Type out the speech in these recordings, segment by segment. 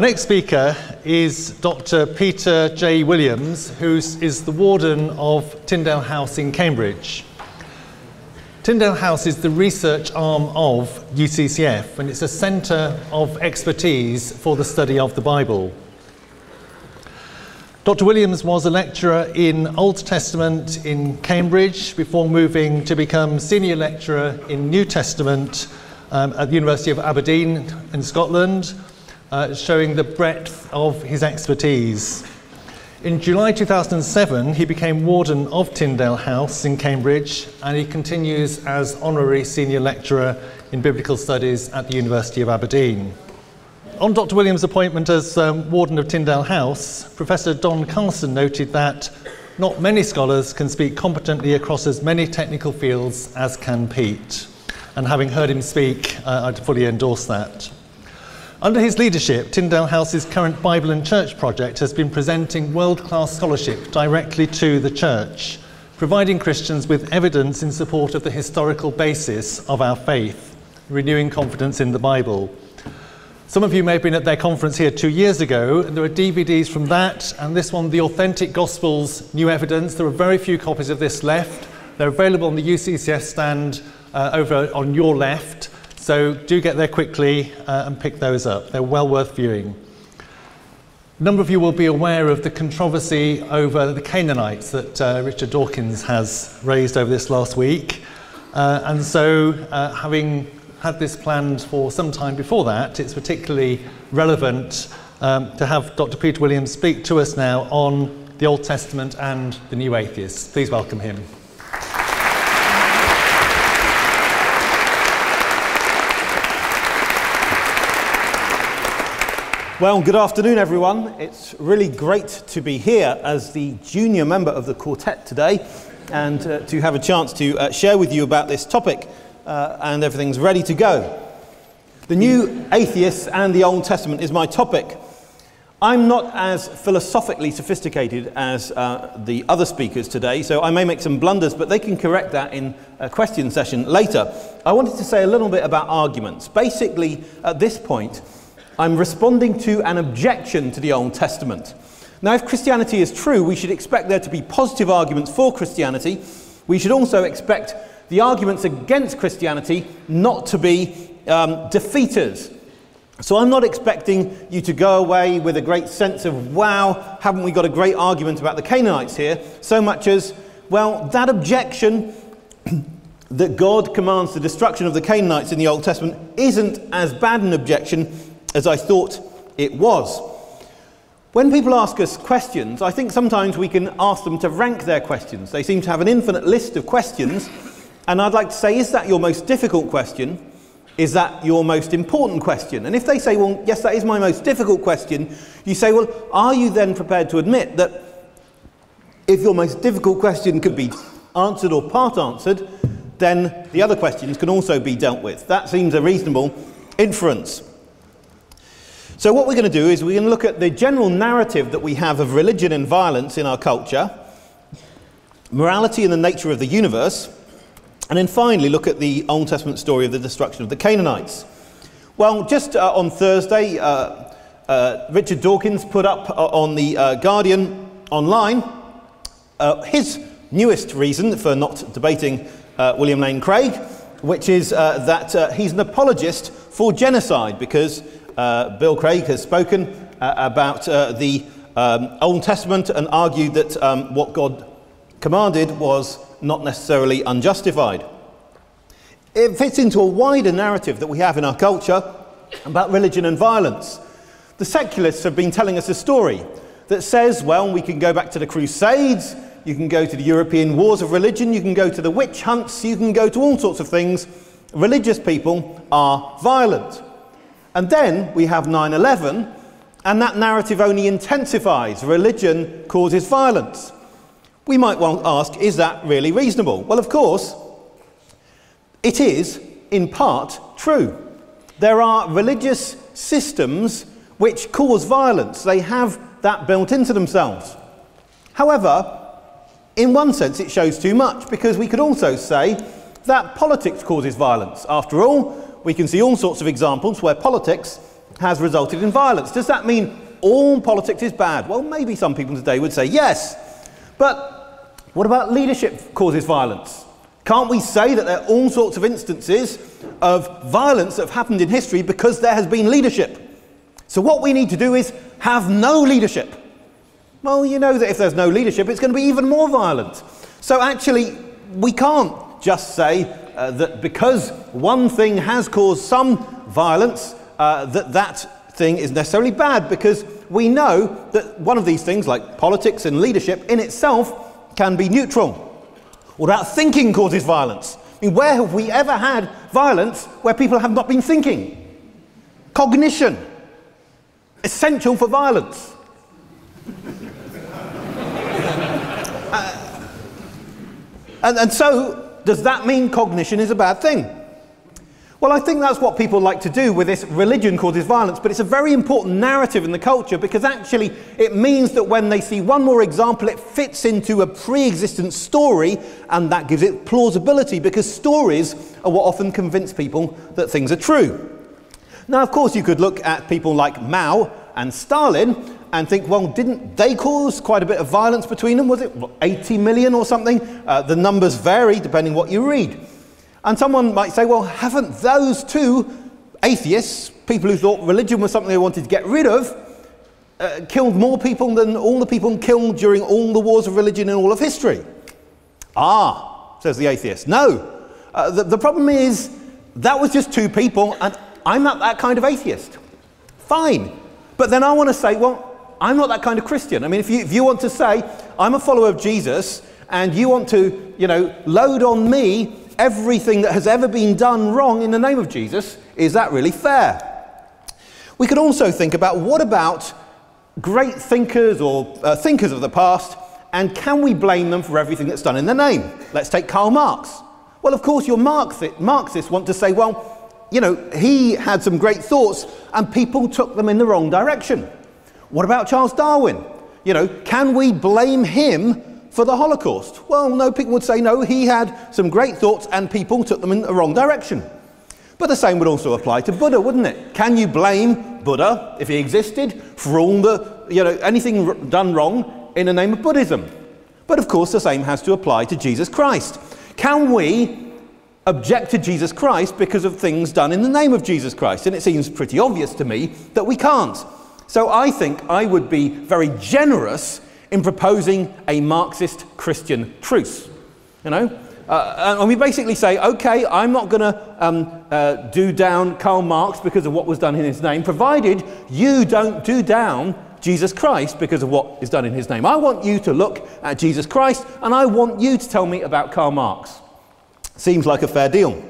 Our next speaker is Dr. Peter J. Williams, who is the warden of Tyndale House in Cambridge. Tyndale House is the research arm of UCCF, and it's a centre of expertise for the study of the Bible. Dr. Williams was a lecturer in Old Testament in Cambridge before moving to become senior lecturer in New Testament um, at the University of Aberdeen in Scotland uh, showing the breadth of his expertise. In July 2007, he became warden of Tyndale House in Cambridge, and he continues as honorary senior lecturer in biblical studies at the University of Aberdeen. On Dr. Williams' appointment as um, warden of Tyndale House, Professor Don Carson noted that not many scholars can speak competently across as many technical fields as can Pete. And having heard him speak, uh, I'd fully endorse that. Under his leadership, Tyndale House's current Bible and Church project has been presenting world class scholarship directly to the Church, providing Christians with evidence in support of the historical basis of our faith, renewing confidence in the Bible. Some of you may have been at their conference here two years ago, and there are DVDs from that and this one, The Authentic Gospels New Evidence. There are very few copies of this left. They're available on the UCCF stand uh, over on your left. So do get there quickly uh, and pick those up. They're well worth viewing. A number of you will be aware of the controversy over the Canaanites that uh, Richard Dawkins has raised over this last week. Uh, and so, uh, having had this planned for some time before that, it's particularly relevant um, to have Dr. Peter Williams speak to us now on the Old Testament and the New Atheists. Please welcome him. Well, good afternoon, everyone. It's really great to be here as the junior member of the quartet today and uh, to have a chance to uh, share with you about this topic. Uh, and everything's ready to go. The New Atheists and the Old Testament is my topic. I'm not as philosophically sophisticated as uh, the other speakers today, so I may make some blunders, but they can correct that in a question session later. I wanted to say a little bit about arguments. Basically, at this point, I'm responding to an objection to the Old Testament. Now, if Christianity is true, we should expect there to be positive arguments for Christianity. We should also expect the arguments against Christianity not to be um, defeaters. So I'm not expecting you to go away with a great sense of, wow, haven't we got a great argument about the Canaanites here? So much as, well, that objection that God commands the destruction of the Canaanites in the Old Testament isn't as bad an objection as I thought it was. When people ask us questions, I think sometimes we can ask them to rank their questions. They seem to have an infinite list of questions, and I'd like to say, is that your most difficult question? Is that your most important question? And if they say, well, yes, that is my most difficult question, you say, well, are you then prepared to admit that if your most difficult question could be answered or part answered, then the other questions can also be dealt with? That seems a reasonable inference. So, what we're going to do is we're going to look at the general narrative that we have of religion and violence in our culture, morality and the nature of the universe, and then finally look at the Old Testament story of the destruction of the Canaanites. Well, just uh, on Thursday, uh, uh, Richard Dawkins put up uh, on the uh, Guardian online uh, his newest reason for not debating William Lane Craig, which is that he's an apologist for genocide because uh, Bill Craig has spoken uh, about uh, the um, Old Testament and argued that um, what God commanded was not necessarily unjustified. It fits into a wider narrative that we have in our culture about religion and violence. The secularists have been telling us a story that says, well, we can go back to the Crusades, you can go to the European wars of religion, you can go to the witch hunts, you can go to all sorts of things. Religious people are violent. And then we have 9 11, and that narrative only intensifies. Religion causes violence. We might well ask, is that really reasonable? Well, of course, it is in part true. There are religious systems which cause violence, they have that built into themselves. However, in one sense, it shows too much because we could also say that politics causes violence. After all, we can see all sorts of examples where politics has resulted in violence. Does that mean all politics is bad? Well, maybe some people today would say yes. But what about leadership causes violence? Can't we say that there are all sorts of instances of violence that have happened in history because there has been leadership? So, what we need to do is have no leadership. Well, you know that if there's no leadership, it's going to be even more violent. So, actually, we can't just say uh, that because one thing has caused some violence, uh, that that thing is necessarily bad, because we know that one of these things, like politics and leadership, in itself can be neutral. What about thinking causes violence? I mean, where have we ever had violence where people have not been thinking? Cognition essential for violence. uh, and, and so, does that mean cognition is a bad thing? Well, I think that's what people like to do with this religion causes violence, but it's a very important narrative in the culture because actually it means that when they see one more example, it fits into a pre existent story and that gives it plausibility because stories are what often convince people that things are true. Now, of course, you could look at people like Mao and Stalin and think, well, didn't they cause quite a bit of violence between them? Was it 80 million or something? Uh, the numbers vary depending what you read. And someone might say, well, haven't those two atheists, people who thought religion was something they wanted to get rid of, uh, killed more people than all the people killed during all the wars of religion in all of history? Ah, says the atheist. No. Uh, the, the problem is that was just two people, and I'm not that kind of atheist. Fine. But then I want to say, well, I'm not that kind of Christian. I mean, if you, if you want to say, I'm a follower of Jesus, and you want to, you know, load on me everything that has ever been done wrong in the name of Jesus, is that really fair? We could also think about what about great thinkers or uh, thinkers of the past, and can we blame them for everything that's done in their name? Let's take Karl Marx. Well, of course, your Marxists want to say, well, you know, he had some great thoughts and people took them in the wrong direction. What about Charles Darwin? You know, can we blame him for the Holocaust? Well, no, people would say no, he had some great thoughts and people took them in the wrong direction. But the same would also apply to Buddha, wouldn't it? Can you blame Buddha, if he existed, for all the, you know, anything done wrong in the name of Buddhism? But of course, the same has to apply to Jesus Christ. Can we object to Jesus Christ because of things done in the name of Jesus Christ. And it seems pretty obvious to me that we can't. So I think I would be very generous in proposing a Marxist Christian truce. You know? Uh, and we basically say, okay, I'm not going to um, uh, do down Karl Marx because of what was done in his name, provided you don't do down Jesus Christ because of what is done in his name. I want you to look at Jesus Christ and I want you to tell me about Karl Marx. Seems like a fair deal.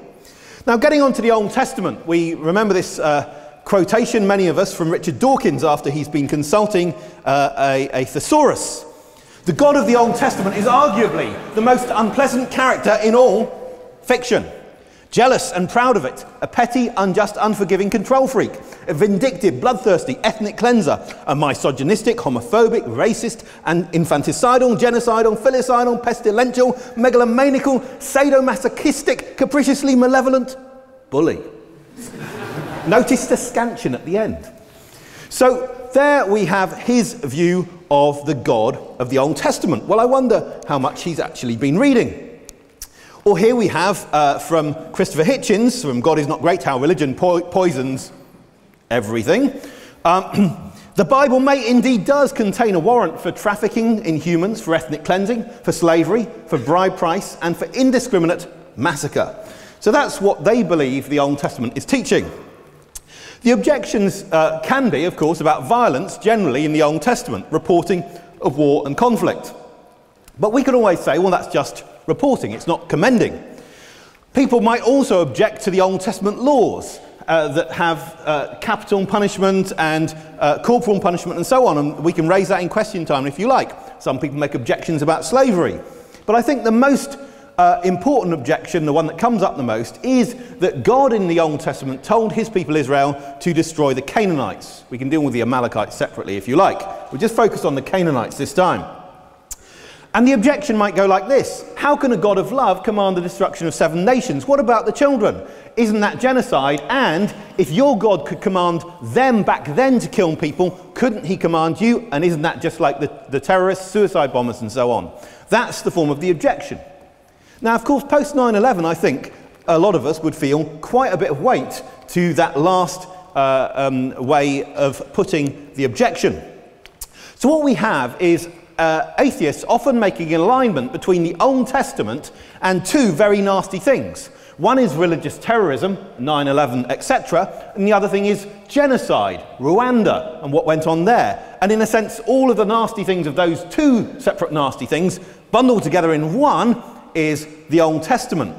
Now, getting on to the Old Testament, we remember this uh, quotation, many of us, from Richard Dawkins after he's been consulting uh, a, a thesaurus. The God of the Old Testament is arguably the most unpleasant character in all fiction. Jealous and proud of it, a petty, unjust, unforgiving control freak, a vindictive, bloodthirsty, ethnic cleanser, a misogynistic, homophobic, racist, and infanticidal, genocidal, filicidal, pestilential, megalomaniacal, sadomasochistic, capriciously malevolent bully. Notice the scansion at the end. So there we have his view of the God of the Old Testament. Well, I wonder how much he's actually been reading. Or here we have uh, from Christopher Hitchens, from God is Not Great How Religion po- Poisons Everything. Um, the Bible may indeed does contain a warrant for trafficking in humans, for ethnic cleansing, for slavery, for bride price, and for indiscriminate massacre. So that's what they believe the Old Testament is teaching. The objections uh, can be, of course, about violence generally in the Old Testament, reporting of war and conflict. But we could always say, well, that's just reporting, it's not commending. People might also object to the Old Testament laws uh, that have uh, capital punishment and uh, corporal punishment and so on, and we can raise that in question time if you like. Some people make objections about slavery. But I think the most uh, important objection, the one that comes up the most, is that God in the Old Testament told his people Israel to destroy the Canaanites. We can deal with the Amalekites separately if you like. We'll just focus on the Canaanites this time. And the objection might go like this How can a God of love command the destruction of seven nations? What about the children? Isn't that genocide? And if your God could command them back then to kill people, couldn't he command you? And isn't that just like the, the terrorists, suicide bombers, and so on? That's the form of the objection. Now, of course, post 9 11, I think a lot of us would feel quite a bit of weight to that last uh, um, way of putting the objection. So, what we have is uh, atheists often making an alignment between the Old Testament and two very nasty things. One is religious terrorism, 9 11, etc., and the other thing is genocide, Rwanda, and what went on there. And in a sense, all of the nasty things of those two separate nasty things bundled together in one is the Old Testament.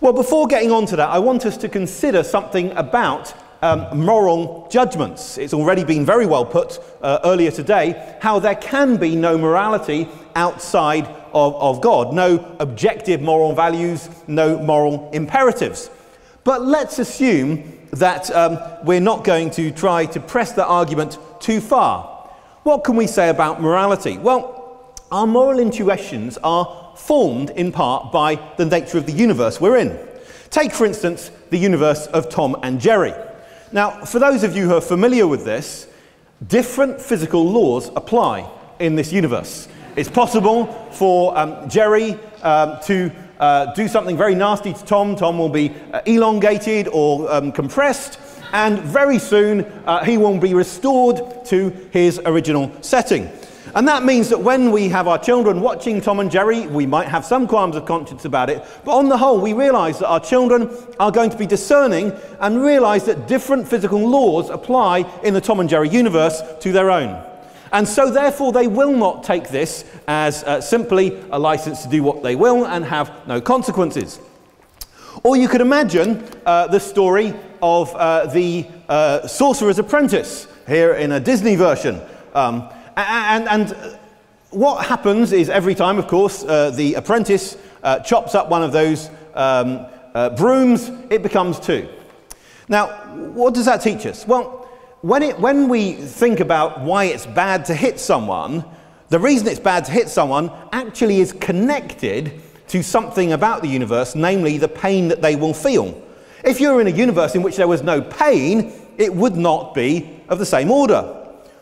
Well, before getting on to that, I want us to consider something about um, moral judgments. It's already been very well put uh, earlier today how there can be no morality outside of, of God, no objective moral values, no moral imperatives. But let's assume that um, we're not going to try to press the argument too far. What can we say about morality? Well, our moral intuitions are formed in part by the nature of the universe we're in. Take, for instance, the universe of Tom and Jerry. Now, for those of you who are familiar with this, different physical laws apply in this universe. It's possible for um, Jerry um, to uh, do something very nasty to Tom. Tom will be uh, elongated or um, compressed, and very soon uh, he will be restored to his original setting. And that means that when we have our children watching Tom and Jerry, we might have some qualms of conscience about it, but on the whole, we realize that our children are going to be discerning and realize that different physical laws apply in the Tom and Jerry universe to their own. And so, therefore, they will not take this as uh, simply a license to do what they will and have no consequences. Or you could imagine uh, the story of uh, the uh, Sorcerer's Apprentice here in a Disney version. Um, and, and, what happens is every time, of course, uh, the apprentice uh, chops up one of those um, uh, brooms, it becomes two. Now, what does that teach us? Well, when, it, when we think about why it's bad to hit someone, the reason it's bad to hit someone actually is connected to something about the universe, namely the pain that they will feel. If you're in a universe in which there was no pain, it would not be of the same order.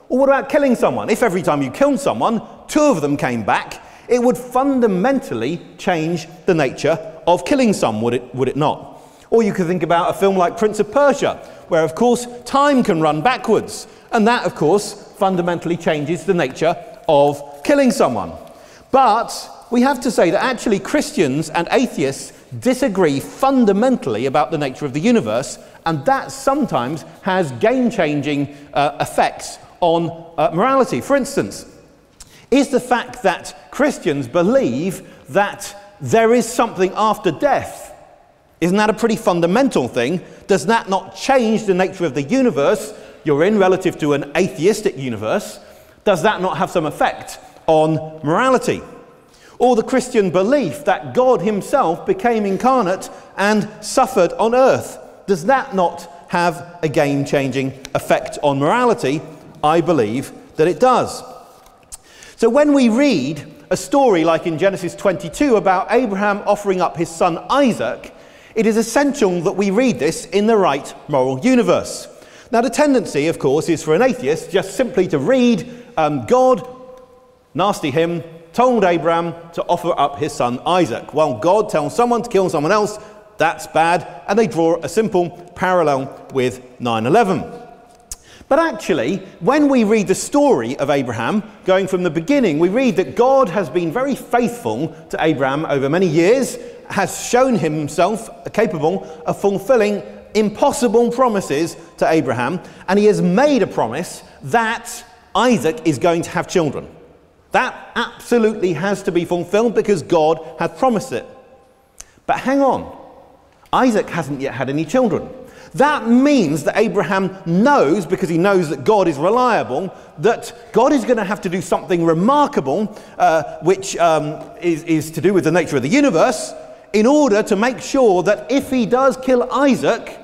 Or what about killing someone? If every time you killed someone, two of them came back, it would fundamentally change the nature of killing some, would it, would it not? Or you could think about a film like Prince of Persia, where, of course, time can run backwards. And that, of course, fundamentally changes the nature of killing someone. But we have to say that actually Christians and atheists disagree fundamentally about the nature of the universe, and that sometimes has game changing uh, effects on uh, morality. For instance, is the fact that Christians believe that there is something after death. Isn't that a pretty fundamental thing? Does that not change the nature of the universe you're in relative to an atheistic universe? Does that not have some effect on morality? Or the Christian belief that God Himself became incarnate and suffered on earth? Does that not have a game changing effect on morality? I believe that it does. So when we read a story like in Genesis 22 about Abraham offering up his son Isaac, it is essential that we read this in the right moral universe. Now, the tendency, of course, is for an atheist just simply to read um, God, nasty him, told Abraham to offer up his son Isaac. Well, God tells someone to kill someone else, that's bad, and they draw a simple parallel with 9 11. But actually, when we read the story of Abraham, going from the beginning, we read that God has been very faithful to Abraham over many years, has shown himself capable of fulfilling impossible promises to Abraham, and he has made a promise that Isaac is going to have children. That absolutely has to be fulfilled because God has promised it. But hang on, Isaac hasn't yet had any children. That means that Abraham knows, because he knows that God is reliable, that God is going to have to do something remarkable, uh, which um, is, is to do with the nature of the universe, in order to make sure that if he does kill Isaac,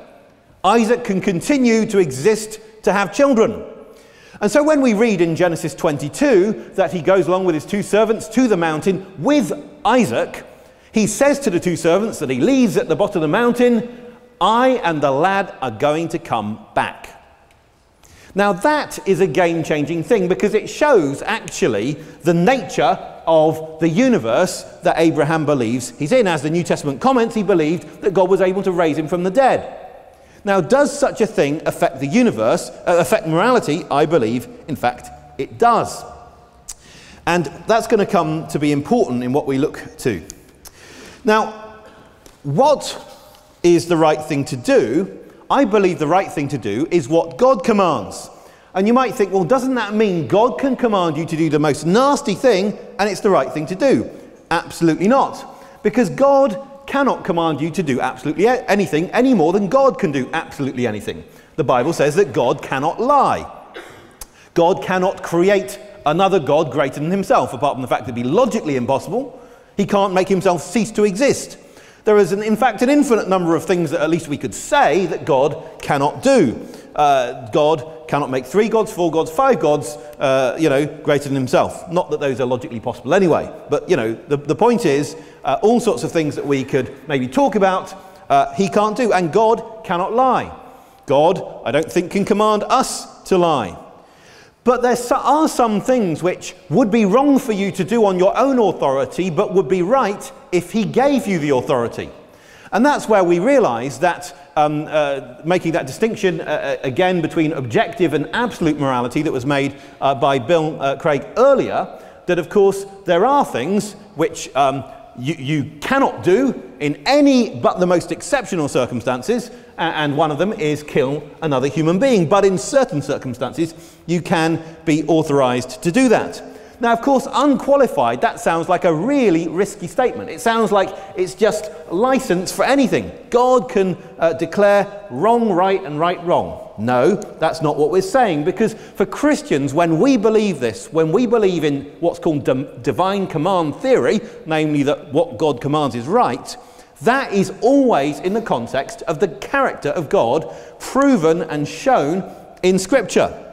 Isaac can continue to exist to have children. And so when we read in Genesis 22 that he goes along with his two servants to the mountain with Isaac, he says to the two servants that he leaves at the bottom of the mountain, I and the lad are going to come back. Now, that is a game changing thing because it shows actually the nature of the universe that Abraham believes he's in. As the New Testament comments, he believed that God was able to raise him from the dead. Now, does such a thing affect the universe, uh, affect morality? I believe, in fact, it does. And that's going to come to be important in what we look to. Now, what is the right thing to do? I believe the right thing to do is what God commands. And you might think, well, doesn't that mean God can command you to do the most nasty thing and it's the right thing to do? Absolutely not. Because God cannot command you to do absolutely anything any more than God can do absolutely anything. The Bible says that God cannot lie. God cannot create another God greater than himself, apart from the fact that it'd be logically impossible. He can't make himself cease to exist. There is, an, in fact, an infinite number of things that at least we could say that God cannot do. Uh, God cannot make three gods, four gods, five gods, uh, you know, greater than himself. Not that those are logically possible anyway, but, you know, the, the point is uh, all sorts of things that we could maybe talk about, uh, he can't do. And God cannot lie. God, I don't think, can command us to lie. But there are some things which would be wrong for you to do on your own authority, but would be right if he gave you the authority. And that's where we realize that um, uh, making that distinction uh, uh, again between objective and absolute morality that was made uh, by Bill uh, Craig earlier, that of course there are things which um, you, you, cannot do in any but the most exceptional circumstances, and one of them is kill another human being. But in certain circumstances, you can be authorized to do that. Now, of course, unqualified, that sounds like a really risky statement. It sounds like it's just license for anything. God can uh, declare wrong right and right wrong. No, that's not what we're saying. Because for Christians, when we believe this, when we believe in what's called divine command theory, namely that what God commands is right, that is always in the context of the character of God proven and shown in Scripture.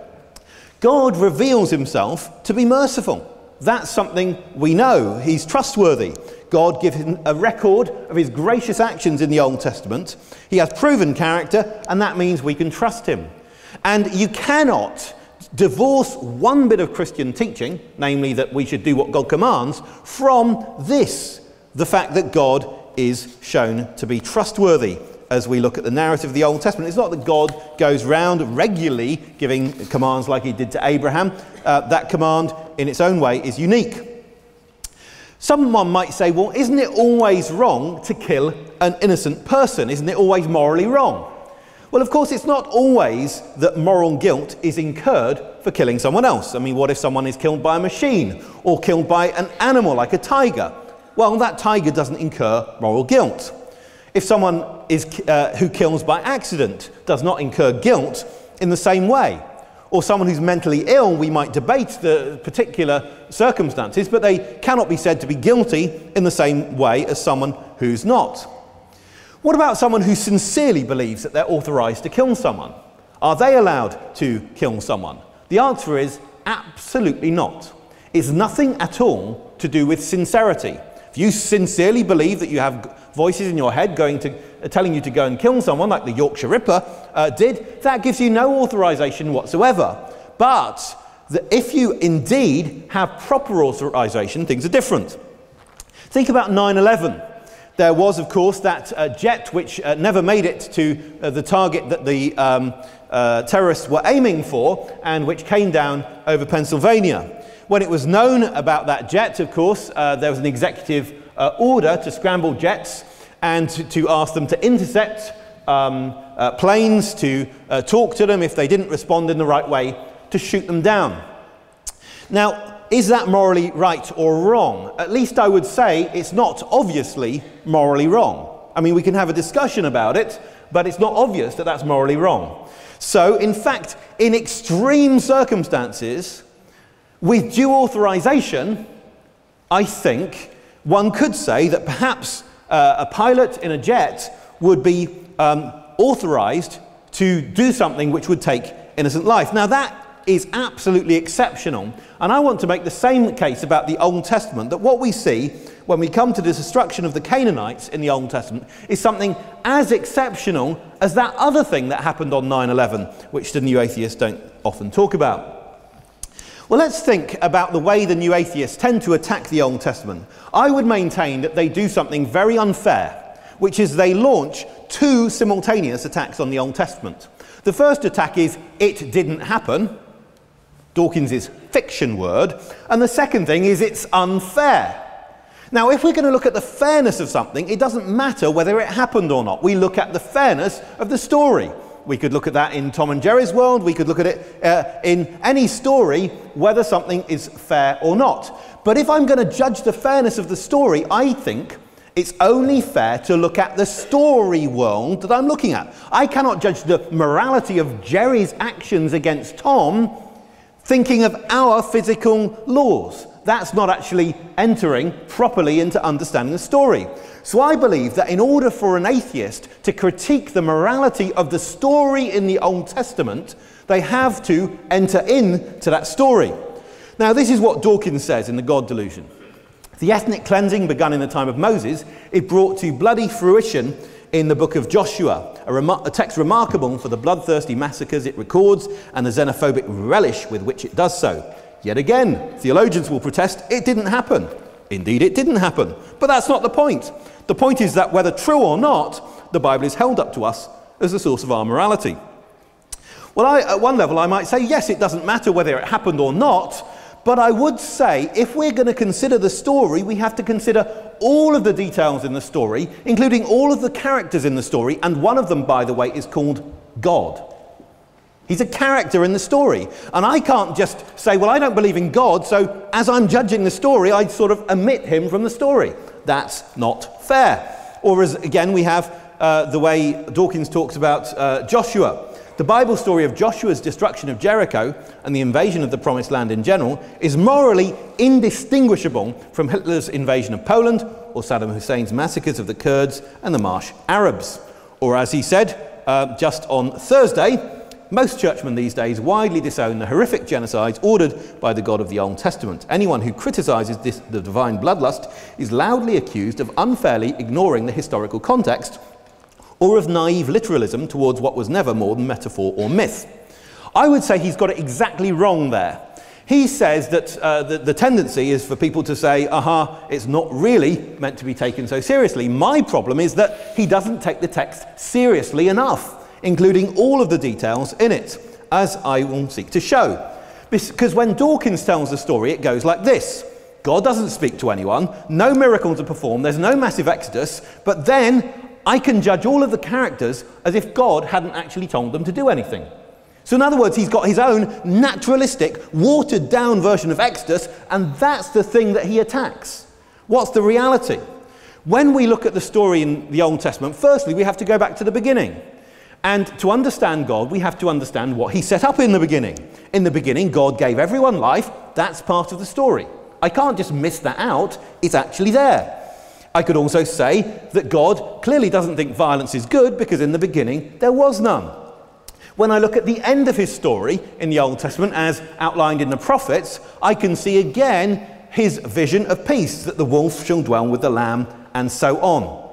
God reveals himself to be merciful. That's something we know. He's trustworthy. God gives him a record of his gracious actions in the Old Testament. He has proven character, and that means we can trust him. And you cannot divorce one bit of Christian teaching, namely that we should do what God commands, from this the fact that God is shown to be trustworthy as we look at the narrative of the Old Testament. It's not that God goes round regularly giving commands like he did to Abraham. Uh, that command, in its own way, is unique. Someone might say, well, isn't it always wrong to kill an innocent person? Isn't it always morally wrong? Well, of course, it's not always that moral guilt is incurred for killing someone else. I mean, what if someone is killed by a machine or killed by an animal like a tiger? Well, that tiger doesn't incur moral guilt. If someone is, uh, who kills by accident does not incur guilt in the same way, or someone who's mentally ill, we might debate the particular circumstances, but they cannot be said to be guilty in the same way as someone who's not. What about someone who sincerely believes that they're authorized to kill someone? Are they allowed to kill someone? The answer is absolutely not. It's nothing at all to do with sincerity. If you sincerely believe that you have voices in your head going to, uh, telling you to go and kill someone, like the Yorkshire Ripper uh, did, that gives you no authorization whatsoever. But if you indeed have proper authorization, things are different. Think about 9 11. There was, of course, that uh, jet which uh, never made it to uh, the target that the um, uh, terrorists were aiming for and which came down over Pennsylvania. When it was known about that jet, of course, uh, there was an executive uh, order to scramble jets and to, to ask them to intercept um, uh, planes, to uh, talk to them if they didn't respond in the right way, to shoot them down. Now, is that morally right or wrong? At least I would say it's not obviously morally wrong. I mean, we can have a discussion about it, but it's not obvious that that's morally wrong. So, in fact, in extreme circumstances, with due authorization, I think one could say that perhaps uh, a pilot in a jet would be um, authorized to do something which would take innocent life. Now, that is absolutely exceptional. And I want to make the same case about the Old Testament that what we see when we come to the destruction of the Canaanites in the Old Testament is something as exceptional as that other thing that happened on 9 11, which the new atheists don't often talk about. Well, let's think about the way the new atheists tend to attack the Old Testament. I would maintain that they do something very unfair, which is they launch two simultaneous attacks on the Old Testament. The first attack is, it didn't happen, Dawkins' fiction word, and the second thing is, it's unfair. Now, if we're going to look at the fairness of something, it doesn't matter whether it happened or not. We look at the fairness of the story. We could look at that in Tom and Jerry's world. We could look at it uh, in any story, whether something is fair or not. But if I'm going to judge the fairness of the story, I think it's only fair to look at the story world that I'm looking at. I cannot judge the morality of Jerry's actions against Tom thinking of our physical laws. That's not actually entering properly into understanding the story. So I believe that in order for an atheist to critique the morality of the story in the Old Testament, they have to enter into that story. Now, this is what Dawkins says in The God Delusion. The ethnic cleansing begun in the time of Moses is brought to bloody fruition in the book of Joshua, a, a, text remarkable for the bloodthirsty massacres it records and the xenophobic relish with which it does so. Yet again, theologians will protest it didn't happen. Indeed, it didn't happen. But that's not the point. The point is that whether true or not, the Bible is held up to us as the source of our morality. Well, I, at one level, I might say, yes, it doesn't matter whether it happened or not, but I would say if we're going to consider the story, we have to consider all of the details in the story, including all of the characters in the story, and one of them, by the way, is called God. He's a character in the story. And I can't just say, well, I don't believe in God, so as I'm judging the story, I sort of omit him from the story. That's not fair. Or as again, we have uh, the way Dawkins talks about uh, Joshua. The Bible story of Joshua's destruction of Jericho and the invasion of the Promised Land in general is morally indistinguishable from Hitler's invasion of Poland or Saddam Hussein's massacres of the Kurds and the Marsh Arabs. Or as he said uh, just on Thursday, most churchmen these days widely disown the horrific genocides ordered by the God of the Old Testament. Anyone who criticizes this, the divine bloodlust is loudly accused of unfairly ignoring the historical context or of naive literalism towards what was never more than metaphor or myth. I would say he's got it exactly wrong there. He says that uh, the, the, tendency is for people to say, aha, it's not really meant to be taken so seriously. My problem is that he doesn't take the text seriously enough including all of the details in it, as I will seek to show. Because when Dawkins tells the story, it goes like this God doesn't speak to anyone, no miracles are performed, there's no massive exodus, but then I can judge all of the characters as if God hadn't actually told them to do anything. So, in other words, he's got his own naturalistic, watered down version of Exodus, and that's the thing that he attacks. What's the reality? When we look at the story in the Old Testament, firstly, we have to go back to the beginning. And to understand God, we have to understand what He set up in the beginning. In the beginning, God gave everyone life. That's part of the story. I can't just miss that out, it's actually there. I could also say that God clearly doesn't think violence is good because in the beginning there was none. When I look at the end of his story in the Old Testament, as outlined in the prophets, I can see again his vision of peace that the wolf shall dwell with the lamb, and so on.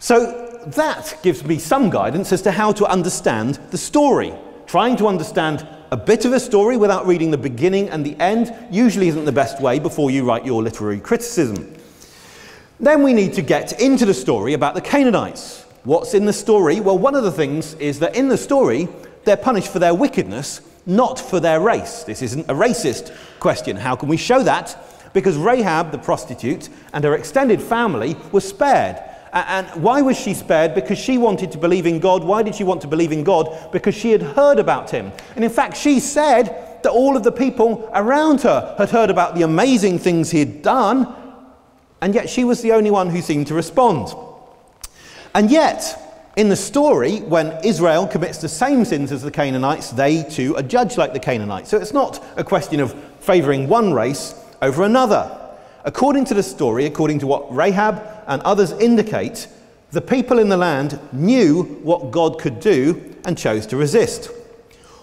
So that gives me some guidance as to how to understand the story. Trying to understand a bit of a story without reading the beginning and the end usually isn't the best way before you write your literary criticism. Then we need to get into the story about the Canaanites. What's in the story? Well, one of the things is that in the story, they're punished for their wickedness, not for their race. This isn't a racist question. How can we show that? Because Rahab, the prostitute, and her extended family were spared. And why was she spared? Because she wanted to believe in God. Why did she want to believe in God? Because she had heard about him. And in fact, she said that all of the people around her had heard about the amazing things he had done, and yet she was the only one who seemed to respond. And yet, in the story, when Israel commits the same sins as the Canaanites, they too are judged like the Canaanites. So it's not a question of favouring one race over another. According to the story, according to what Rahab and others indicate, the people in the land knew what God could do and chose to resist.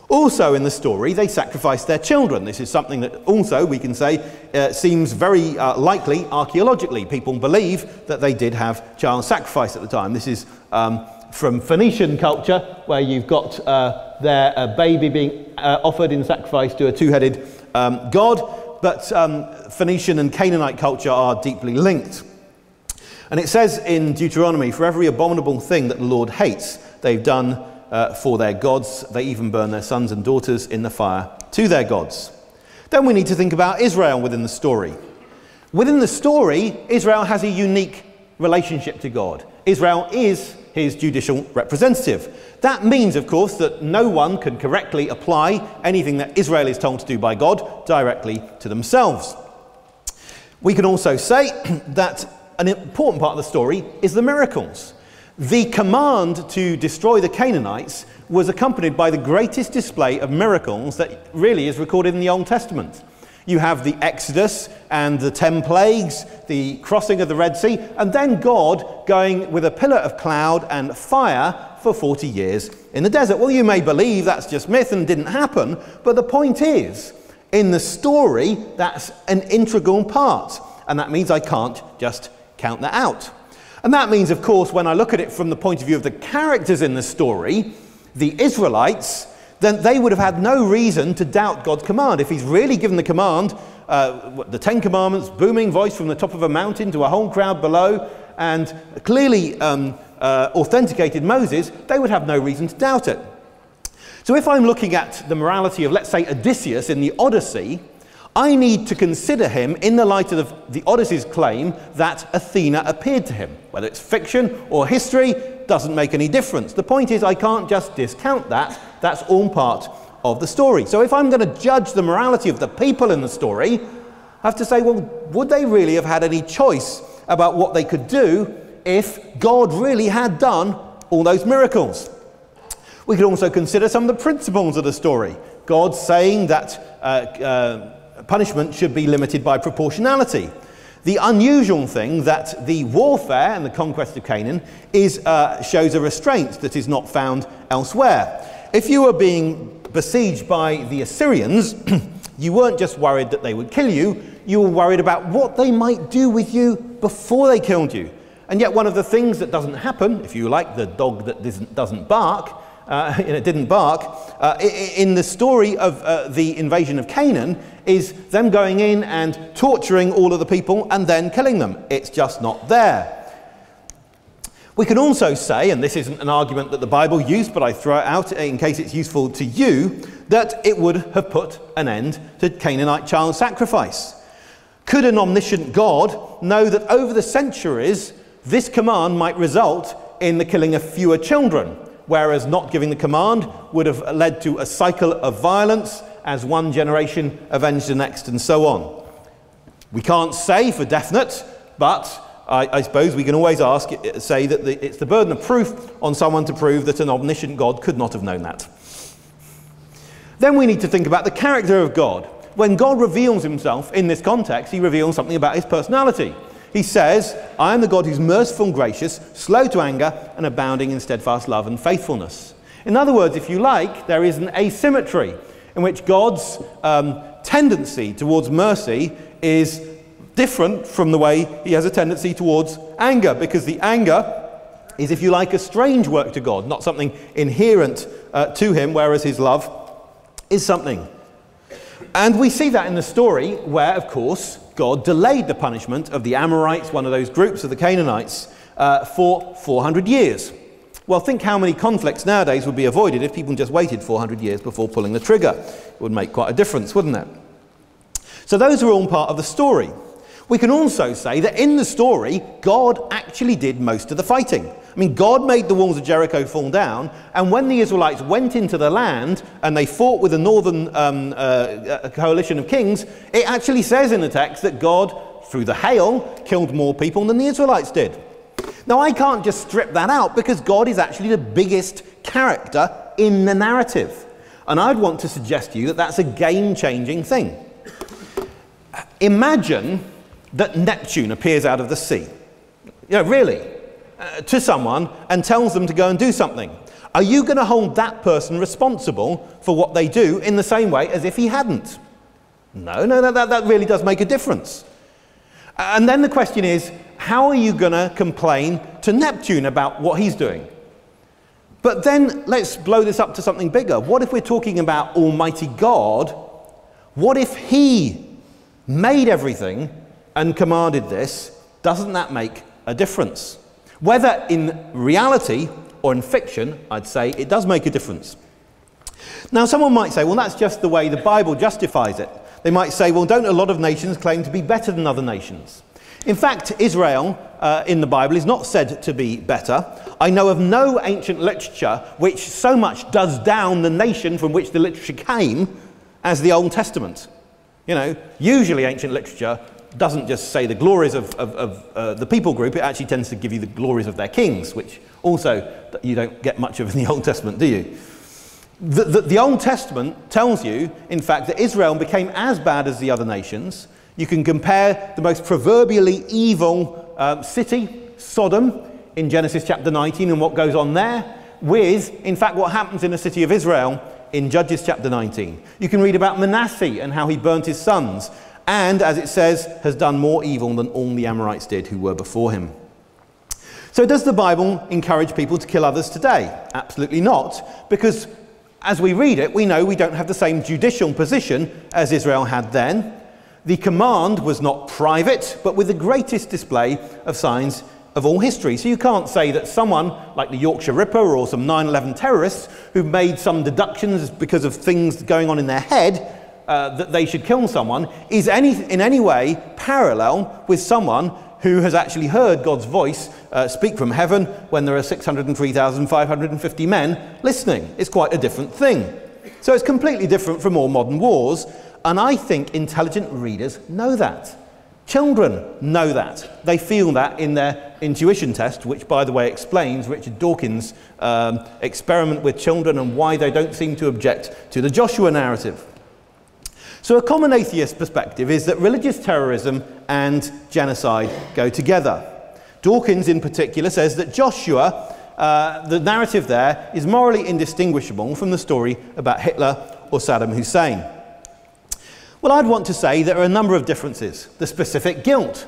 Also, in the story, they sacrificed their children. This is something that also we can say uh, seems very uh, likely archaeologically. People believe that they did have child sacrifice at the time. This is um, from Phoenician culture, where you've got uh, their uh, baby being uh, offered in sacrifice to a two headed um, god. But um, Phoenician and Canaanite culture are deeply linked. And it says in Deuteronomy, for every abominable thing that the Lord hates, they've done uh, for their gods. They even burn their sons and daughters in the fire to their gods. Then we need to think about Israel within the story. Within the story, Israel has a unique relationship to God. Israel is his judicial representative. That means, of course, that no one can correctly apply anything that Israel is told to do by God directly to themselves. We can also say that an important part of the story is the miracles. The command to destroy the Canaanites was accompanied by the greatest display of miracles that really is recorded in the Old Testament. You have the Exodus and the ten plagues, the crossing of the Red Sea, and then God going with a pillar of cloud and fire for 40 years in the desert. Well, you may believe that's just myth and didn't happen, but the point is, in the story, that's an integral part. And that means I can't just count that out. And that means, of course, when I look at it from the point of view of the characters in the story, the Israelites, then they would have had no reason to doubt God's command. If He's really given the command, uh, the Ten Commandments, booming voice from the top of a mountain to a whole crowd below, and clearly um, uh, authenticated Moses, they would have no reason to doubt it. So if I'm looking at the morality of, let's say, Odysseus in the Odyssey, I need to consider him in the light of the Odyssey's claim that Athena appeared to him. Whether it's fiction or history doesn't make any difference. The point is, I can't just discount that. That's all part of the story. So if I'm going to judge the morality of the people in the story, I have to say, well, would they really have had any choice about what they could do if God really had done all those miracles? We could also consider some of the principles of the story. God saying that uh, uh, punishment should be limited by proportionality. The unusual thing that the warfare and the conquest of Canaan is, uh, shows a restraint that is not found elsewhere. If you were being besieged by the Assyrians, you weren't just worried that they would kill you, you were worried about what they might do with you before they killed you. And yet, one of the things that doesn't happen, if you like, the dog that doesn't bark, uh, and it didn't bark, uh, in the story of uh, the invasion of Canaan, is them going in and torturing all of the people and then killing them. It's just not there. We can also say, and this isn't an argument that the Bible used, but I throw it out in case it's useful to you, that it would have put an end to Canaanite child sacrifice. Could an omniscient God know that over the centuries this command might result in the killing of fewer children, whereas not giving the command would have led to a cycle of violence as one generation avenged the next, and so on. We can't say for definite, but I, I suppose we can always ask, say that the, it's the burden of proof on someone to prove that an omniscient God could not have known that. Then we need to think about the character of God. When God reveals himself in this context, he reveals something about his personality. He says, I am the God who's merciful and gracious, slow to anger, and abounding in steadfast love and faithfulness. In other words, if you like, there is an asymmetry in which God's um, tendency towards mercy is different from the way he has a tendency towards anger, because the anger is, if you like, a strange work to God, not something inherent uh, to him, whereas his love is something. And we see that in the story where, of course, God delayed the punishment of the Amorites, one of those groups of the Canaanites, uh, for 400 years. Well, think how many conflicts nowadays would be avoided if people just waited 400 years before pulling the trigger. It would make quite a difference, wouldn't it? So, those are all part of the story. We can also say that in the story, God actually did most of the fighting. I mean, God made the walls of Jericho fall down, and when the Israelites went into the land and they fought with the northern um, uh, coalition of kings, it actually says in the text that God, through the hail, killed more people than the Israelites did. Now, I can't just strip that out because God is actually the biggest character in the narrative. And I'd want to suggest to you that that's a game changing thing. Imagine that Neptune appears out of the sea. You know, really, uh, to someone and tells them to go and do something. Are you going to hold that person responsible for what they do in the same way as if he hadn't? No, no, that, that really does make a difference. And then the question is how are you going to complain to Neptune about what he's doing? But then let's blow this up to something bigger. What if we're talking about Almighty God? What if He made everything and commanded this? Doesn't that make a difference? Whether in reality or in fiction, I'd say it does make a difference. Now, someone might say, well, that's just the way the Bible justifies it. They might say, well, don't a lot of nations claim to be better than other nations? In fact, Israel uh, in the Bible is not said to be better. I know of no ancient literature which so much does down the nation from which the literature came as the Old Testament. You know, usually ancient literature doesn't just say the glories of, of, of uh, the people group, it actually tends to give you the glories of their kings, which also you don't get much of in the Old Testament, do you? The, the, the Old Testament tells you, in fact, that Israel became as bad as the other nations you can compare the most proverbially evil uh, city, Sodom, in Genesis chapter 19 and what goes on there, with, in fact, what happens in the city of Israel in Judges chapter 19. You can read about Manasseh and how he burnt his sons, and, as it says, has done more evil than all the Amorites did who were before him. So, does the Bible encourage people to kill others today? Absolutely not, because as we read it, we know we don't have the same judicial position as Israel had then. The command was not private, but with the greatest display of signs of all history. So you can't say that someone like the Yorkshire Ripper or some 9 11 terrorists who made some deductions because of things going on in their head uh, that they should kill someone is any, in any way parallel with someone who has actually heard God's voice uh, speak from heaven when there are 603,550 men listening. It's quite a different thing. So it's completely different from all modern wars, and I think intelligent readers know that. Children know that. They feel that in their intuition test, which, by the way, explains Richard Dawkins' um, experiment with children and why they don't seem to object to the Joshua narrative. So, a common atheist perspective is that religious terrorism and genocide go together. Dawkins, in particular, says that Joshua, uh, the narrative there, is morally indistinguishable from the story about Hitler or Saddam Hussein. Well, I'd want to say there are a number of differences. The specific guilt.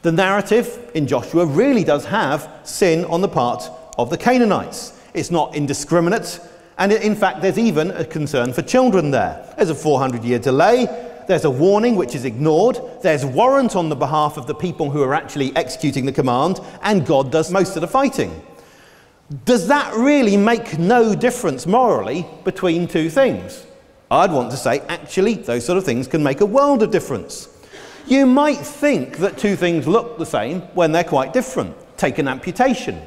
The narrative in Joshua really does have sin on the part of the Canaanites. It's not indiscriminate, and in fact, there's even a concern for children there. There's a 400 year delay, there's a warning which is ignored, there's warrant on the behalf of the people who are actually executing the command, and God does most of the fighting. Does that really make no difference morally between two things? I'd want to say, actually, those sort of things can make a world of difference. You might think that two things look the same when they're quite different. Take an amputation.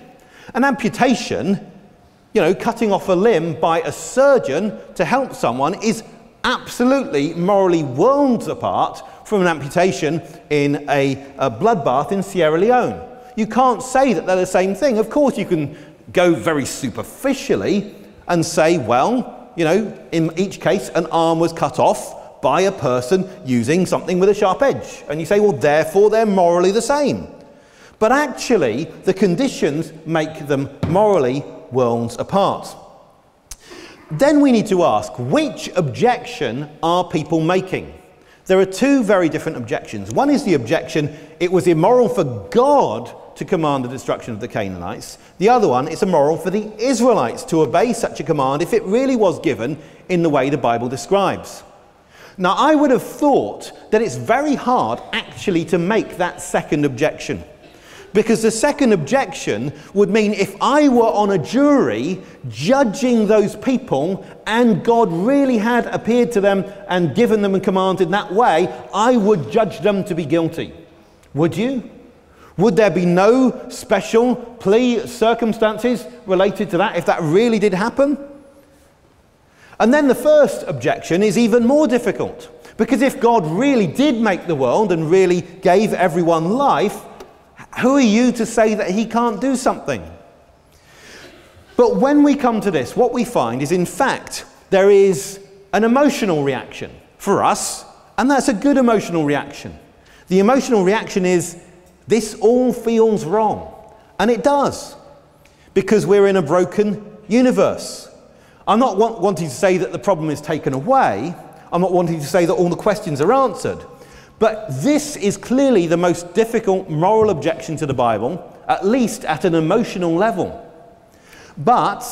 An amputation, you know, cutting off a limb by a surgeon to help someone is absolutely morally worlds apart from an amputation in a, a bloodbath in Sierra Leone. You can't say that they're the same thing. Of course, you can go very superficially and say, well, you know, in each case, an arm was cut off by a person using something with a sharp edge. And you say, well, therefore they're morally the same. But actually, the conditions make them morally worlds apart. Then we need to ask which objection are people making? There are two very different objections. One is the objection it was immoral for God to command the destruction of the Canaanites. The other one, it's immoral for the Israelites to obey such a command if it really was given in the way the Bible describes. Now, I would have thought that it's very hard actually to make that second objection. Because the second objection would mean if I were on a jury judging those people and God really had appeared to them and given them and commanded in that way, I would judge them to be guilty. Would you? Would there be no special plea circumstances related to that if that really did happen? And then the first objection is even more difficult. Because if God really did make the world and really gave everyone life, who are you to say that he can't do something? But when we come to this, what we find is in fact there is an emotional reaction for us, and that's a good emotional reaction. The emotional reaction is this all feels wrong. And it does. Because we're in a broken, universe. I'm not want, wanting to say that the problem is taken away. I'm not wanting to say that all the questions are answered. But this is clearly the most difficult moral objection to the Bible, at least at an emotional level. But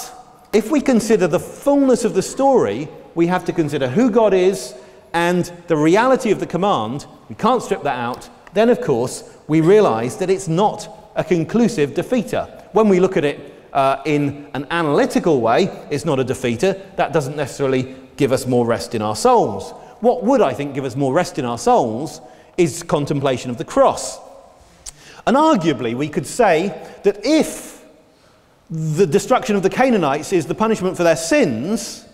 if we consider the fullness of the story, we have to consider who God is and the reality of the command. We can't strip that out. Then, of course, we realize that it's not a conclusive defeater. When we look at it uh, in an analytical way, it's not a defeater. That doesn't necessarily give us more rest in our souls. What would, I think, give us more rest in our souls is contemplation of the cross. And arguably, we could say that if the destruction of the Canaanites is the punishment for their sins,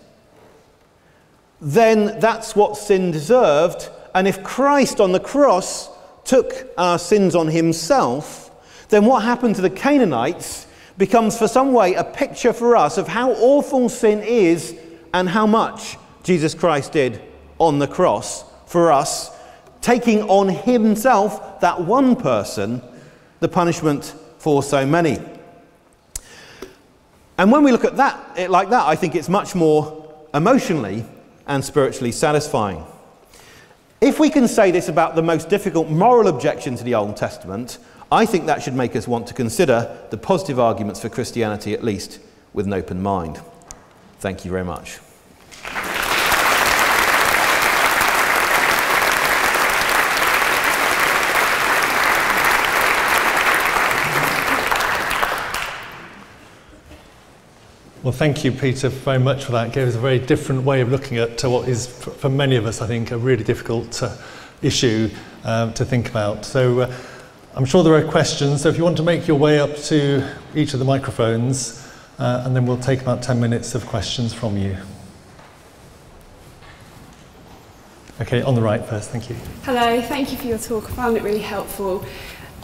then that's what sin deserved. And if Christ on the cross took our sins on himself, then what happened to the Canaanites becomes, for some way, a picture for us of how awful sin is and how much Jesus Christ did on the cross for us, taking on himself, that one person, the punishment for so many. And when we look at that, it like that, I think it's much more emotionally and spiritually satisfying. If we can say this about the most difficult moral objection to the Old Testament, I think that should make us want to consider the positive arguments for Christianity, at least with an open mind. Thank you very much. Well, thank you, Peter, very much for that. It gave us a very different way of looking at what is, for many of us, I think, a really difficult uh, issue um, to think about. So, uh, I'm sure there are questions, so if you want to make your way up to each of the microphones, uh, and then we'll take about 10 minutes of questions from you. Okay, on the right first, thank you. Hello, thank you for your talk. I found it really helpful.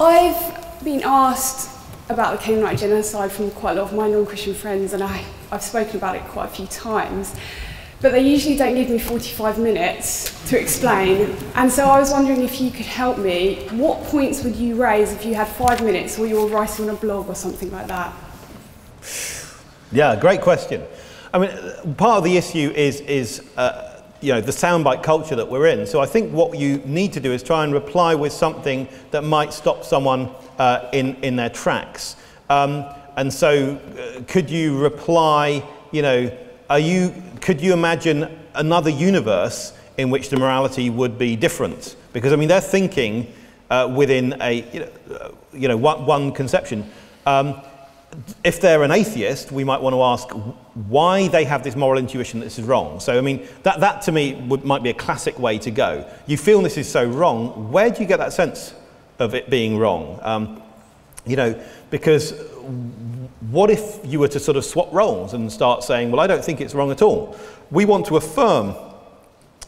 I've been asked about the Canaanite genocide from quite a lot of my non-Christian friends, and I, I've spoken about it quite a few times but they usually don't give me 45 minutes to explain. And so I was wondering if you could help me. What points would you raise if you had five minutes or you were writing on a blog or something like that? Yeah, great question. I mean, part of the issue is, is uh, you know, the soundbite culture that we're in. So I think what you need to do is try and reply with something that might stop someone uh, in, in their tracks. Um, and so uh, could you reply, you know, are you, could you imagine another universe in which the morality would be different? Because, I mean, they're thinking uh, within a, you know, uh, one, one conception. Um, if they're an atheist, we might want to ask why they have this moral intuition that this is wrong. So, I mean, that, that to me would, might be a classic way to go. You feel this is so wrong, where do you get that sense of it being wrong? Um, you know, because what if you were to sort of swap roles and start saying, well, I don't think it's wrong at all? We want to affirm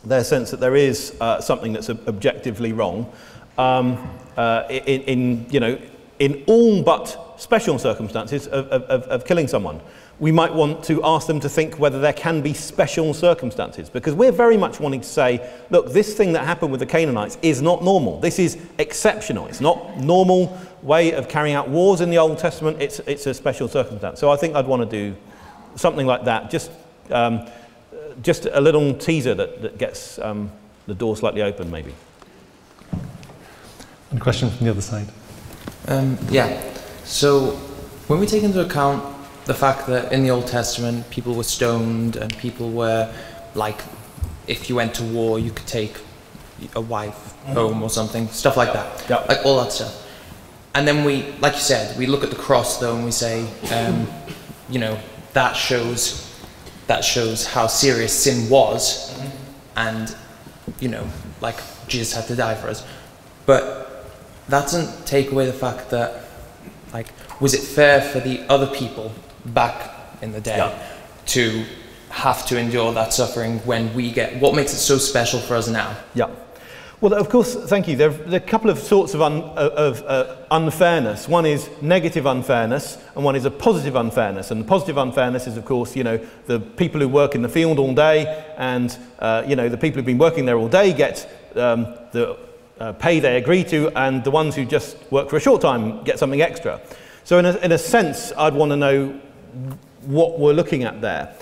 their sense that there is uh, something that's objectively wrong um, uh, in, in, you know, in all but special circumstances of, of, of killing someone. We might want to ask them to think whether there can be special circumstances because we're very much wanting to say, look, this thing that happened with the Canaanites is not normal. This is exceptional. It's not normal way of carrying out wars in the Old Testament, it's, it's a special circumstance. So I think I'd want to do something like that, just, um, just a little teaser that, that gets um, the door slightly open, maybe. A question from the other side. Um, yeah, so when we take into account the fact that in the Old Testament people were stoned and people were like, if you went to war, you could take a wife home or something, stuff like that, yep. like all that stuff and then we, like you said, we look at the cross though and we say, um, you know, that shows that shows how serious sin was, mm-hmm. and you know, like Jesus had to die for us. But that doesn't take away the fact that, like, was it fair for the other people back in the day yeah. to have to endure that suffering when we get what makes it so special for us now? Yeah. Well, of course, thank you. There, are a couple of sorts of, un, of uh, unfairness. One is negative unfairness, and one is a positive unfairness. And the positive unfairness is, of course, you know, the people who work in the field all day, and uh, you know, the people who've been working there all day get um, the uh, pay they agree to, and the ones who just work for a short time get something extra. So, in a, in a sense, I'd want to know what we're looking at there.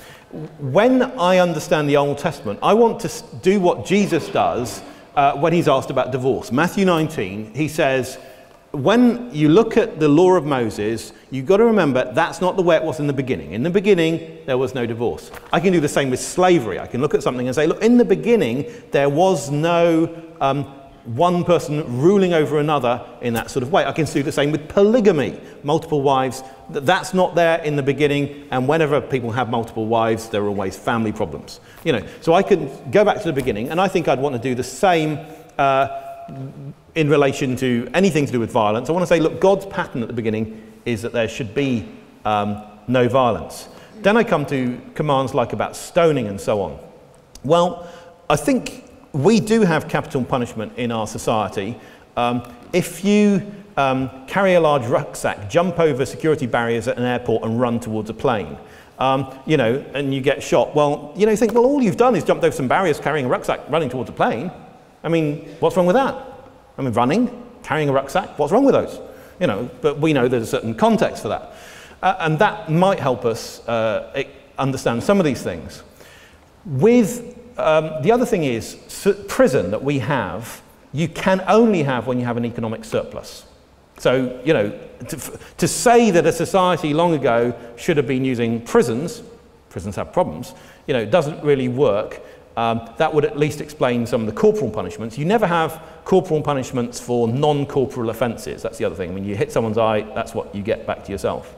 When I understand the Old Testament, I want to do what Jesus does uh, when he's asked about divorce. Matthew 19, he says, when you look at the law of Moses, you've got to remember that's not the way it was in the beginning. In the beginning, there was no divorce. I can do the same with slavery. I can look at something and say, look, in the beginning, there was no um, one person ruling over another in that sort of way. I can do the same with polygamy, multiple wives. That's not there in the beginning, and whenever people have multiple wives, there are always family problems. You know, so I can go back to the beginning, and I think I'd want to do the same. Uh, in relation to anything to do with violence, I want to say, look, God's pattern at the beginning is that there should be um, no violence. Then I come to commands like about stoning and so on. Well, I think we do have capital punishment in our society. Um, if you um, carry a large rucksack, jump over security barriers at an airport and run towards a plane, um, you know, and you get shot, well, you know, you think, well, all you've done is jumped over some barriers carrying a rucksack, running towards a plane. I mean, what's wrong with that? I mean, running, carrying a rucksack, what's wrong with those? You know, but we know there's a certain context for that. Uh, and that might help us uh, understand some of these things. With um, the other thing is, prison that we have, you can only have when you have an economic surplus. So, you know, to, to, say that a society long ago should have been using prisons, prisons have problems, you know, doesn't really work. Um, that would at least explain some of the corporal punishments. You never have corporal punishments for non corporal offences. That's the other thing. When you hit someone's eye, that's what you get back to yourself.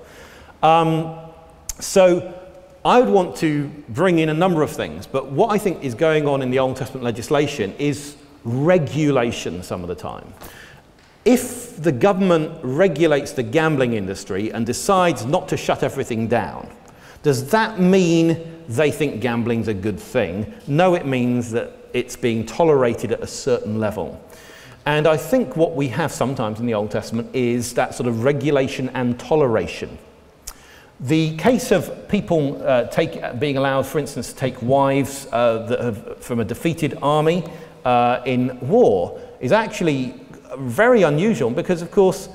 Um, so, I would want to bring in a number of things, but what I think is going on in the Old Testament legislation is regulation some of the time. If the government regulates the gambling industry and decides not to shut everything down, does that mean they think gambling's a good thing? No, it means that it's being tolerated at a certain level. And I think what we have sometimes in the Old Testament is that sort of regulation and toleration. The case of people uh, take, being allowed, for instance, to take wives uh, that have, from a defeated army uh, in war is actually very unusual because, of course,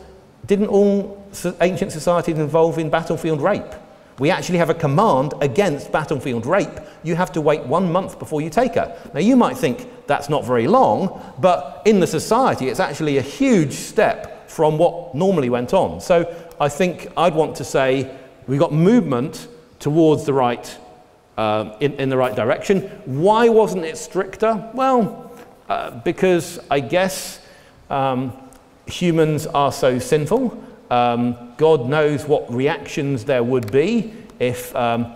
didn't all ancient societies involve in battlefield rape? We actually have a command against battlefield rape. You have to wait one month before you take her. Now, you might think that's not very long, but in the society, it's actually a huge step from what normally went on. So I think I'd want to say We've got movement towards the right, uh, in, in the right direction. Why wasn't it stricter? Well, uh, because I guess um, humans are so sinful. Um, God knows what reactions there would be if um,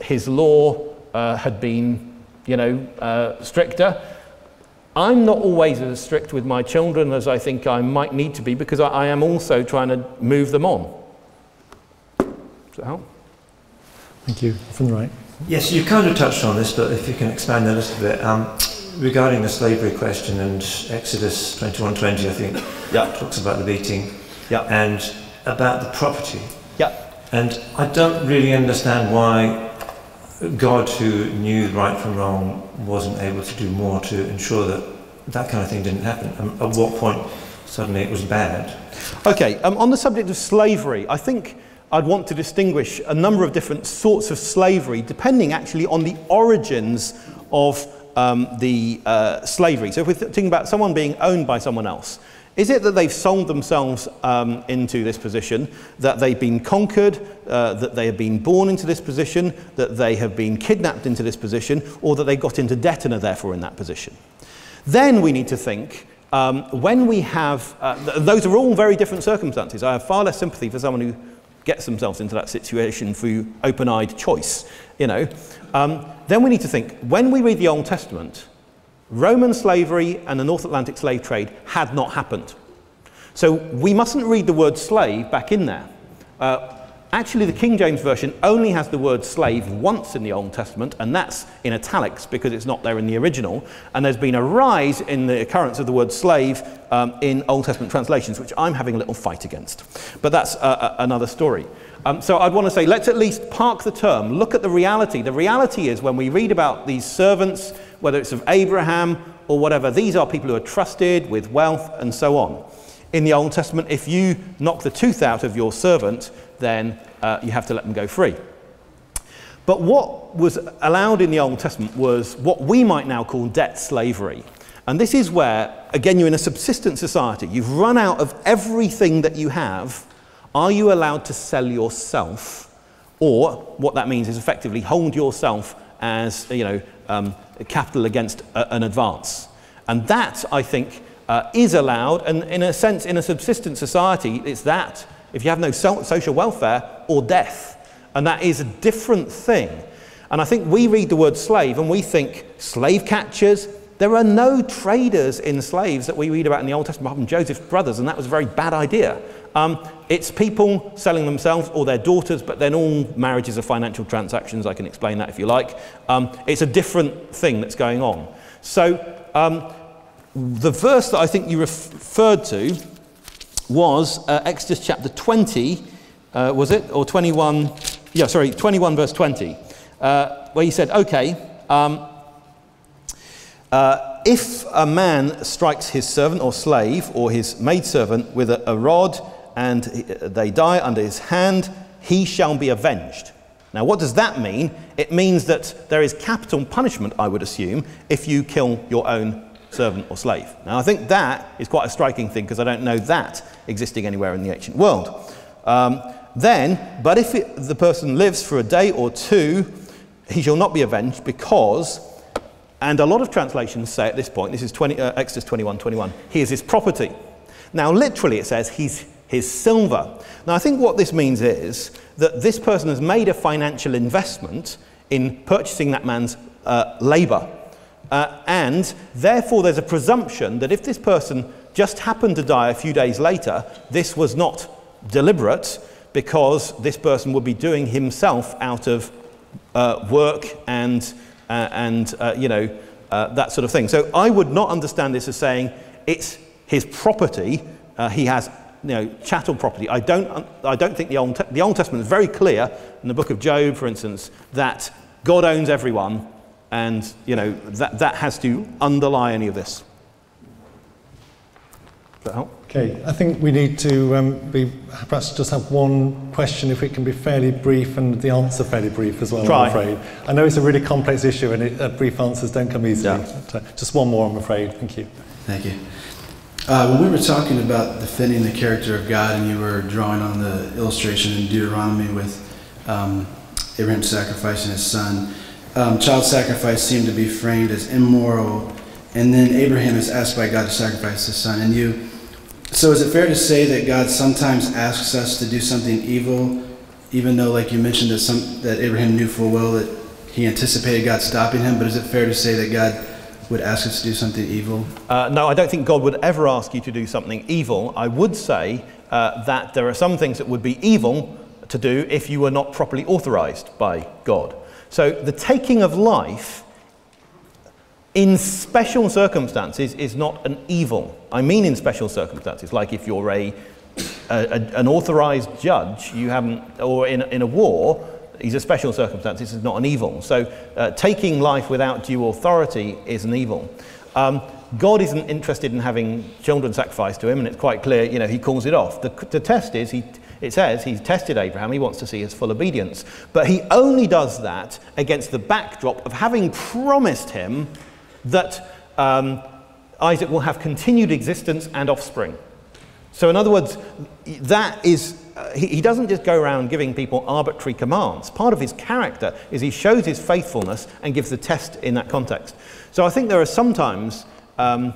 his law uh, had been, you know, uh, stricter. I'm not always as strict with my children as I think I might need to be because I, I am also trying to move them on that help? Thank you. From the right. Yes, you kind of touched on this, but if you can expand a little bit. Um, regarding the slavery question and Exodus 21:20, I think, yeah. talks about the beating, yeah. and about the property. Yeah. And I don't really understand why God, who knew right from wrong, wasn't able to do more to ensure that that kind of thing didn't happen. Um, at what point suddenly it was bad? Okay, um, on the subject of slavery, I think I'd want to distinguish a number of different sorts of slavery, depending actually on the origins of um, the uh, slavery. So if we're thinking about someone being owned by someone else, is it that they've sold themselves um, into this position, that they've been conquered, uh, that they have been born into this position, that they have been kidnapped into this position, or that they got into debt and are therefore in that position? Then we need to think um, when we have, uh, th- those are all very different circumstances. I have far less sympathy for someone who gets themselves into that situation through open-eyed choice, you know, um, then we need to think, when we read the Old Testament, Roman slavery and the North Atlantic slave trade had not happened. So we mustn't read the word slave back in there. Uh, Actually, the King James Version only has the word slave once in the Old Testament, and that's in italics because it's not there in the original. And there's been a rise in the occurrence of the word slave um, in Old Testament translations, which I'm having a little fight against. But that's uh, uh, another story. Um, so I'd want to say, let's at least park the term, look at the reality. The reality is when we read about these servants, whether it's of Abraham or whatever, these are people who are trusted with wealth and so on. In the Old Testament, if you knock the tooth out of your servant, then uh, you have to let them go free. But what was allowed in the Old Testament was what we might now call debt slavery. And this is where, again, you're in a subsistence society. You've run out of everything that you have. Are you allowed to sell yourself? Or what that means is effectively hold yourself as, you know, um, capital against a, an advance. And that, I think, uh, is allowed. And in a sense, in a subsistence society, it's that. If you have no so- social welfare or death. And that is a different thing. And I think we read the word slave and we think slave catchers. There are no traders in slaves that we read about in the Old Testament, apart from Joseph's brothers, and that was a very bad idea. Um, it's people selling themselves or their daughters, but then all marriages are financial transactions. I can explain that if you like. Um, it's a different thing that's going on. So, um, the verse that I think you referred to was uh, Exodus chapter 20, uh, was it? Or 21, yeah, sorry, 21 verse 20, uh, where he said, okay, um, uh, if a man strikes his servant or slave or his maidservant with a, a rod and they die under his hand, he shall be avenged. Now, what does that mean? It means that there is capital punishment, I would assume, if you kill your own servant or slave. Now, I think that is quite a striking thing because I don't know that existing anywhere in the ancient world. Um, then, but if it, the person lives for a day or two, he shall not be avenged because, and a lot of translations say at this point, this is 20, uh, Exodus 21 21, he is his property. Now, literally, it says he's his silver. Now, I think what this means is that this person has made a financial investment in purchasing that man's uh, labor. Uh, and therefore, there's a presumption that if this person just happened to die a few days later, this was not deliberate, because this person would be doing himself out of uh, work and, uh, and uh, you know, uh, that sort of thing. So I would not understand this as saying it's his property, uh, he has you know, chattel property. I don't, I don't think the Old, the Old Testament is very clear, in the book of Job, for instance, that God owns everyone, and you know, that, that has to underlie any of this. Does that help? Okay, I think we need to um, be, perhaps just have one question, if it can be fairly brief and the answer fairly brief as well, Try. I'm afraid. I know it's a really complex issue and it, uh, brief answers don't come easily. Yeah. But, uh, just one more, I'm afraid. Thank you. Thank you. Uh, when we were talking about defending the character of God, and you were drawing on the illustration in Deuteronomy with um, Abraham sacrificing his son, um, child sacrifice seemed to be framed as immoral, and then Abraham is asked by God to sacrifice his son. And you, so is it fair to say that God sometimes asks us to do something evil, even though, like you mentioned, that some that Abraham knew full well that he anticipated God stopping him? But is it fair to say that God would ask us to do something evil? Uh, no, I don't think God would ever ask you to do something evil. I would say uh, that there are some things that would be evil to do if you were not properly authorized by God. So the taking of life in special circumstances is not an evil. I mean, in special circumstances, like if you're a, a, a an authorized judge, you haven't, or in, in a war, these are special circumstances, it's not an evil. So uh, taking life without due authority is an evil. Um, God isn't interested in having children sacrificed to him, and it's quite clear, you know, he calls it off. The, the test is, he, it says, he's tested Abraham, he wants to see his full obedience. But he only does that against the backdrop of having promised him that um, Isaac will have continued existence and offspring. So, in other words, that is, uh, he, he doesn't just go around giving people arbitrary commands. Part of his character is he shows his faithfulness and gives the test in that context. So, I think there are sometimes um,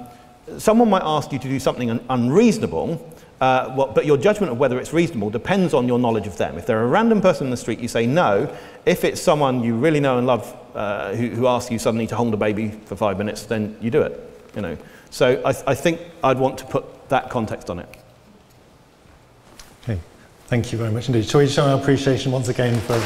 someone might ask you to do something un- unreasonable, uh, but your judgment of whether it's reasonable depends on your knowledge of them. If they're a random person in the street, you say no. If it's someone you really know and love uh, who, who asks you suddenly to hold a baby for five minutes, then you do it. You know. So I, I think I'd want to put that context on it. Okay, thank you very much indeed. Shall we show our appreciation once again for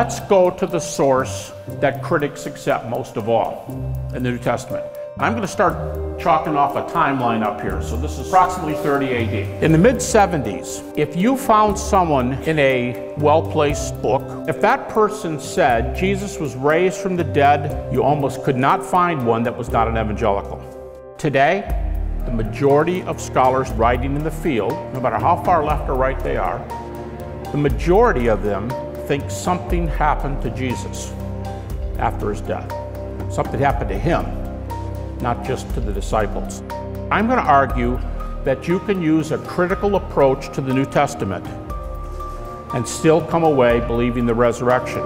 Let's go to the source that critics accept most of all in the New Testament I'm going to start chalking off a timeline up here. So this is approximately 30 AD. In the mid 70s, if you found someone in a well placed book, if that person said Jesus was raised from the dead, you almost could not find one that was not an evangelical. Today, the majority of scholars writing in the field, no matter how far left or right they are, the majority of them think something happened to Jesus after his death. Something happened to him, not just to the disciples. I'm going to argue that you can use a critical approach to the New Testament and still come away believing the resurrection.